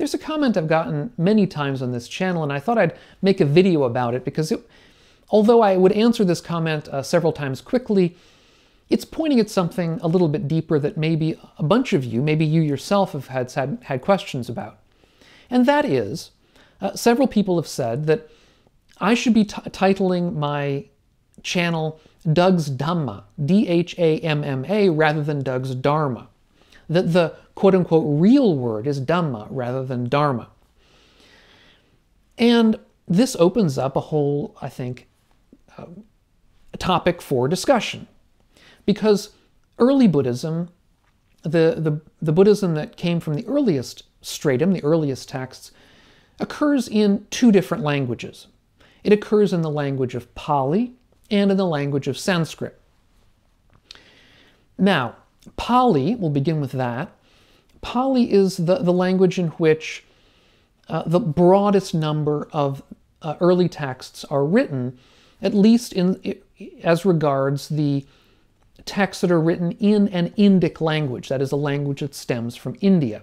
there's a comment I've gotten many times on this channel, and I thought I'd make a video about it because it, although I would answer this comment uh, several times quickly, it's pointing at something a little bit deeper that maybe a bunch of you, maybe you yourself, have had, had, had questions about. And that is, uh, several people have said that I should be titling my channel Doug's Dhamma, D H A M M A, rather than Doug's Dharma. That the quote unquote real word is Dhamma rather than Dharma. And this opens up a whole, I think, uh, topic for discussion. Because early Buddhism, the, the, the Buddhism that came from the earliest stratum, the earliest texts, occurs in two different languages. It occurs in the language of Pali and in the language of Sanskrit. Now, Pali, we'll begin with that. Pali is the, the language in which uh, the broadest number of uh, early texts are written, at least in, as regards the texts that are written in an Indic language, that is, a language that stems from India.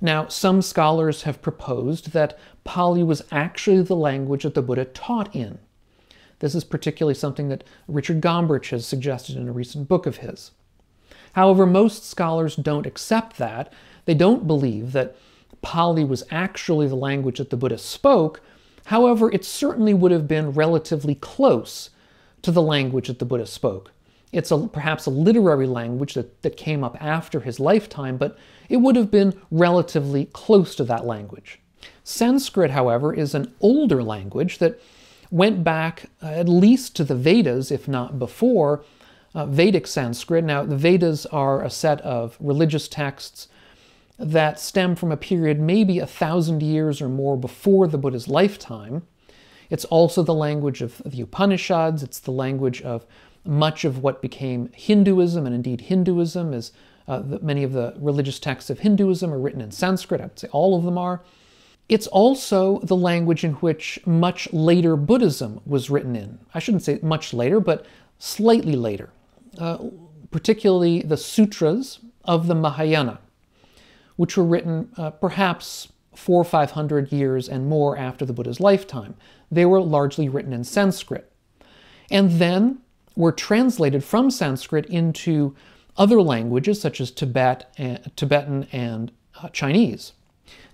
Now, some scholars have proposed that Pali was actually the language that the Buddha taught in. This is particularly something that Richard Gombrich has suggested in a recent book of his. However, most scholars don't accept that. They don't believe that Pali was actually the language that the Buddha spoke. However, it certainly would have been relatively close to the language that the Buddha spoke. It's a, perhaps a literary language that, that came up after his lifetime, but it would have been relatively close to that language. Sanskrit, however, is an older language that went back uh, at least to the Vedas, if not before, uh, Vedic Sanskrit. Now, the Vedas are a set of religious texts that stem from a period maybe a thousand years or more before the Buddha's lifetime. It's also the language of the Upanishads, it's the language of much of what became Hinduism, and indeed Hinduism is uh, the, many of the religious texts of Hinduism are written in Sanskrit. I would say all of them are. It's also the language in which much later Buddhism was written in. I shouldn't say much later, but slightly later, uh, particularly the sutras of the Mahayana, which were written uh, perhaps four or five hundred years and more after the Buddha's lifetime. They were largely written in Sanskrit. And then were translated from Sanskrit into other languages such as Tibet and, Tibetan and uh, Chinese.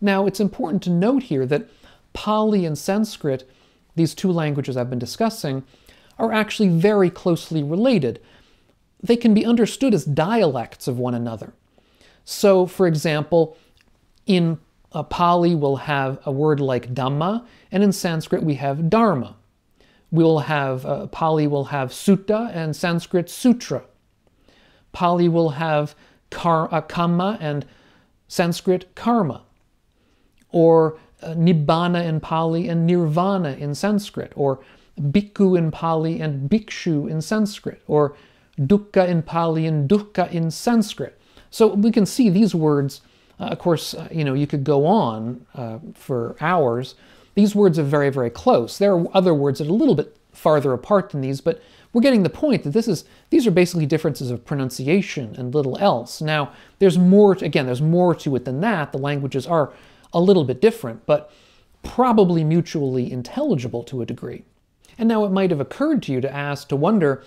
Now, it's important to note here that Pali and Sanskrit, these two languages I've been discussing, are actually very closely related. They can be understood as dialects of one another. So, for example, in uh, Pali we'll have a word like Dhamma, and in Sanskrit we have Dharma. We'll have, uh, Pali will have Sutta and Sanskrit Sutra. Pali will have kar, uh, Kamma and Sanskrit Karma or uh, Nibbana in Pali and Nirvana in Sanskrit, or Bhikkhu in Pali and Bhikshu in Sanskrit, or Dukkha in Pali and Duhkha in Sanskrit. So we can see these words, uh, of course, uh, you know, you could go on uh, for hours. These words are very, very close. There are other words that are a little bit farther apart than these, but we're getting the point that this is these are basically differences of pronunciation and little else. Now, there's more, to, again, there's more to it than that. The languages are a little bit different, but probably mutually intelligible to a degree. And now it might have occurred to you to ask, to wonder,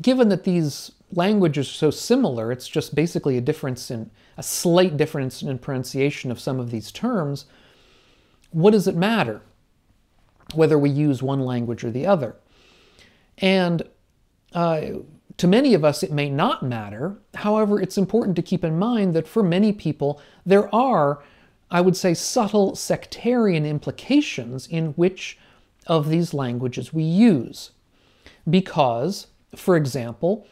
given that these languages are so similar, it's just basically a difference in, a slight difference in pronunciation of some of these terms, what does it matter whether we use one language or the other? And uh, to many of us, it may not matter. However, it's important to keep in mind that for many people, there are I would say, subtle sectarian implications in which of these languages we use. Because, for example,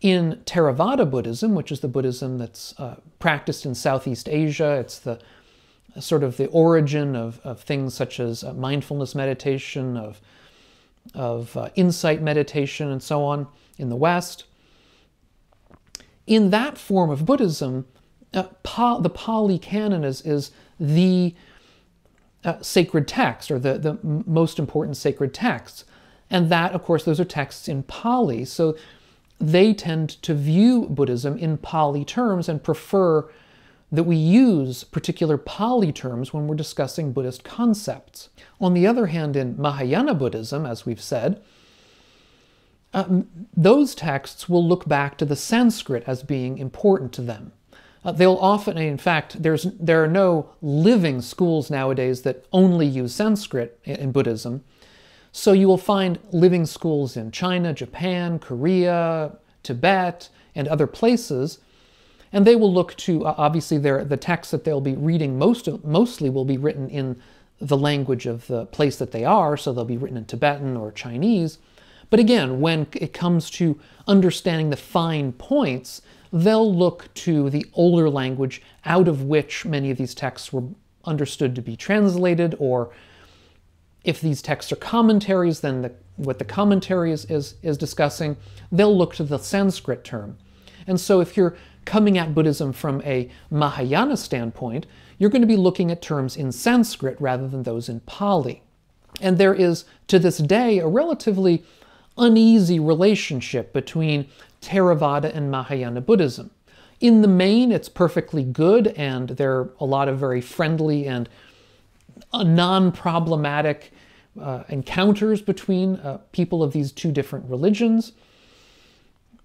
in Theravada Buddhism, which is the Buddhism that's uh, practiced in Southeast Asia, it's the sort of the origin of, of things such as uh, mindfulness meditation, of, of uh, insight meditation, and so on in the West. In that form of Buddhism, uh, pa- the Pali Canon is, is the uh, sacred text, or the, the most important sacred texts. And that, of course, those are texts in Pali. So they tend to view Buddhism in Pali terms and prefer that we use particular Pali terms when we're discussing Buddhist concepts. On the other hand, in Mahayana Buddhism, as we've said, um, those texts will look back to the Sanskrit as being important to them. Uh, they'll often, in fact, there's, there are no living schools nowadays that only use Sanskrit in, in Buddhism. So you will find living schools in China, Japan, Korea, Tibet, and other places. And they will look to, uh, obviously, the texts that they'll be reading most of, mostly will be written in the language of the place that they are, so they'll be written in Tibetan or Chinese. But again, when it comes to understanding the fine points, they'll look to the older language out of which many of these texts were understood to be translated, or if these texts are commentaries, then the, what the commentary is, is, is discussing, they'll look to the Sanskrit term. And so if you're coming at Buddhism from a Mahayana standpoint, you're going to be looking at terms in Sanskrit rather than those in Pali. And there is, to this day, a relatively uneasy relationship between Theravada and Mahayana Buddhism. In the main, it's perfectly good, and there are a lot of very friendly and non problematic uh, encounters between uh, people of these two different religions.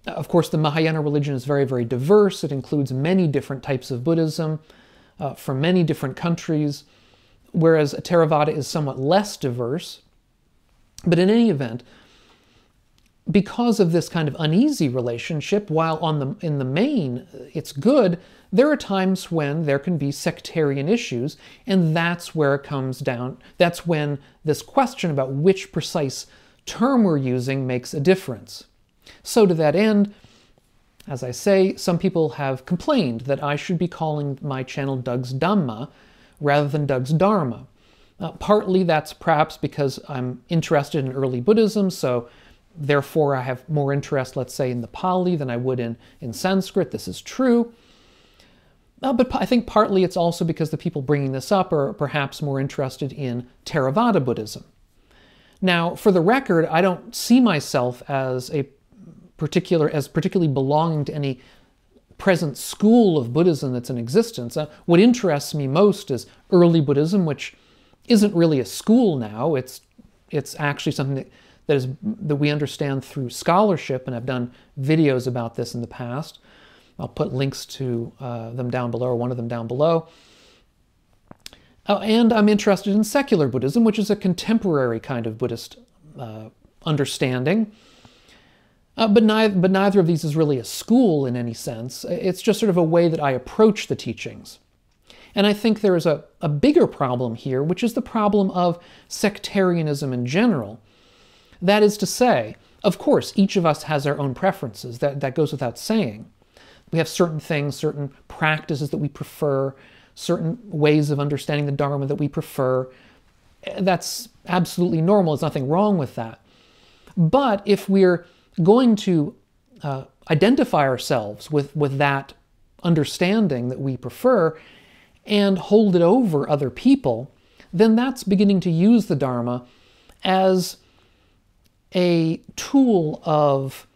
Of course, the Mahayana religion is very, very diverse. It includes many different types of Buddhism uh, from many different countries, whereas Theravada is somewhat less diverse. But in any event, because of this kind of uneasy relationship, while on the, in the main it's good, there are times when there can be sectarian issues, and that's where it comes down. That's when this question about which precise term we're using makes a difference. So, to that end, as I say, some people have complained that I should be calling my channel Doug's Dhamma rather than Doug's Dharma. Uh, partly that's perhaps because I'm interested in early Buddhism, so therefore I have more interest, let's say, in the Pali than I would in, in Sanskrit. This is true. Uh, but I think partly it's also because the people bringing this up are perhaps more interested in Theravada Buddhism. Now, for the record, I don't see myself as a particular as particularly belonging to any present school of Buddhism that's in existence. Uh, what interests me most is early Buddhism, which isn't really a school now. It's it's actually something that, that is that we understand through scholarship, and I've done videos about this in the past. I'll put links to uh, them down below, or one of them down below. Uh, and I'm interested in secular Buddhism, which is a contemporary kind of Buddhist uh, understanding. Uh, but, neither, but neither of these is really a school in any sense. It's just sort of a way that I approach the teachings. And I think there is a, a bigger problem here, which is the problem of sectarianism in general. That is to say, of course, each of us has our own preferences. That, that goes without saying. We have certain things, certain practices that we prefer, certain ways of understanding the Dharma that we prefer. That's absolutely normal. There's nothing wrong with that. But if we're going to uh, identify ourselves with, with that understanding that we prefer and hold it over other people, then that's beginning to use the Dharma as a tool of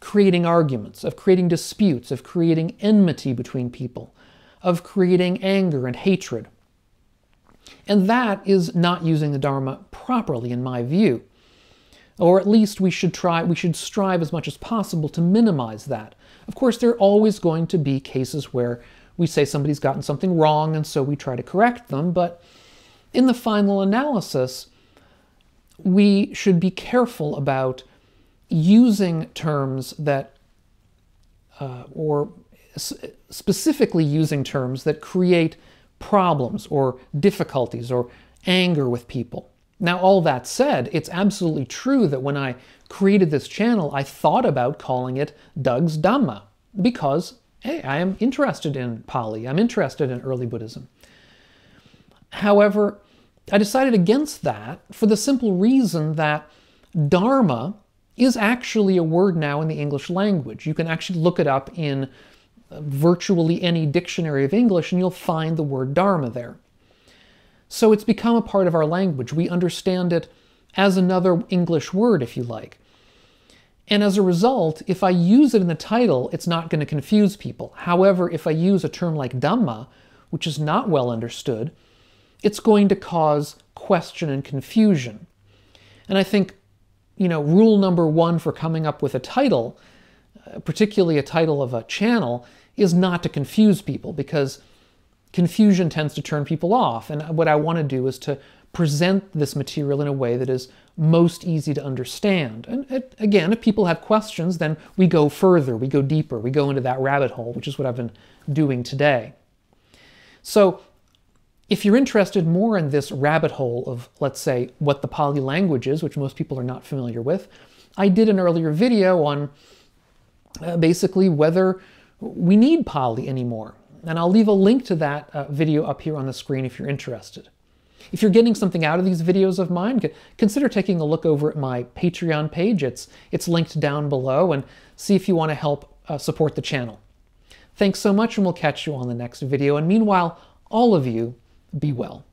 creating arguments, of creating disputes, of creating enmity between people, of creating anger and hatred. And that is not using the Dharma properly, in my view. Or at least we should try, we should strive as much as possible to minimize that. Of course, there are always going to be cases where we say somebody's gotten something wrong and so we try to correct them, but in the final analysis, we should be careful about using terms that, uh, or specifically using terms that create problems or difficulties or anger with people. Now, all that said, it's absolutely true that when I created this channel, I thought about calling it Doug's Dhamma because, hey, I am interested in Pali, I'm interested in early Buddhism. However, I decided against that for the simple reason that Dharma is actually a word now in the English language. You can actually look it up in virtually any dictionary of English and you'll find the word Dharma there. So it's become a part of our language. We understand it as another English word, if you like. And as a result, if I use it in the title, it's not going to confuse people. However, if I use a term like Dhamma, which is not well understood, it's going to cause question and confusion. And I think, you know, rule number one for coming up with a title, uh, particularly a title of a channel, is not to confuse people because confusion tends to turn people off. And what I want to do is to present this material in a way that is most easy to understand. And again, if people have questions, then we go further, we go deeper, we go into that rabbit hole, which is what I've been doing today. So if you're interested more in this rabbit hole of, let's say, what the Pali language is, which most people are not familiar with, I did an earlier video on uh, basically whether we need Pali anymore. And I'll leave a link to that uh, video up here on the screen if you're interested. If you're getting something out of these videos of mine, consider taking a look over at my Patreon page. It's, it's linked down below and see if you want to help uh, support the channel. Thanks so much and we'll catch you on the next video. And meanwhile, all of you, be well.